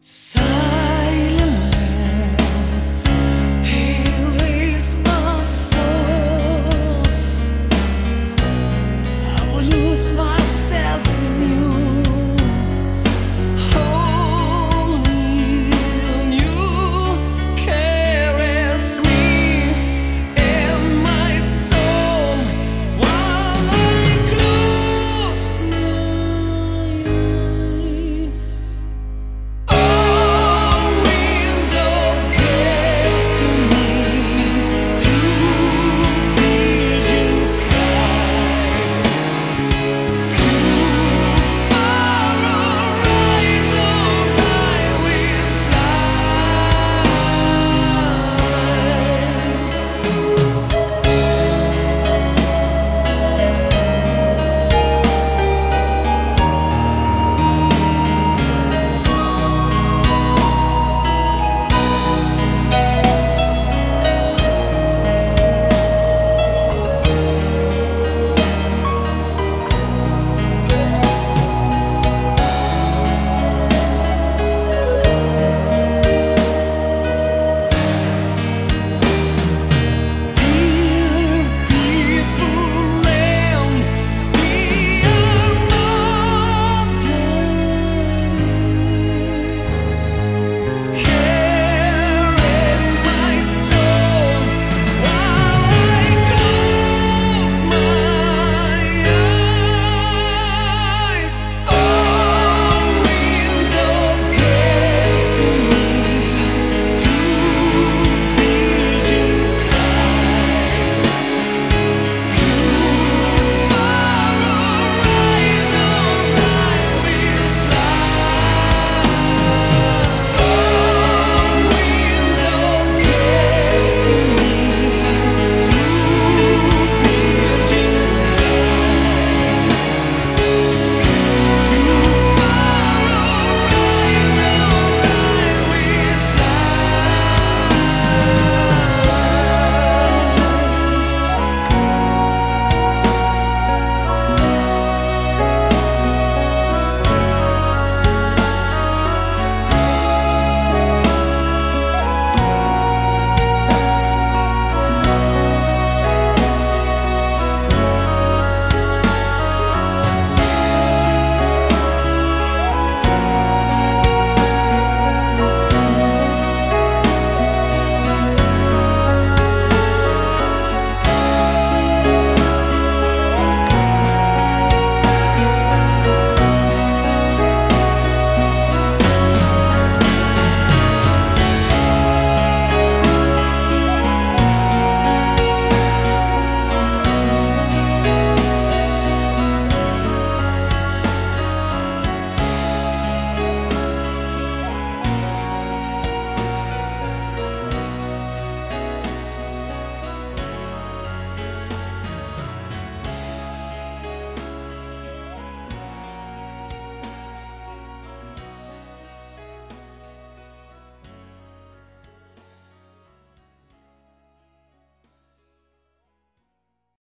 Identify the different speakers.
Speaker 1: So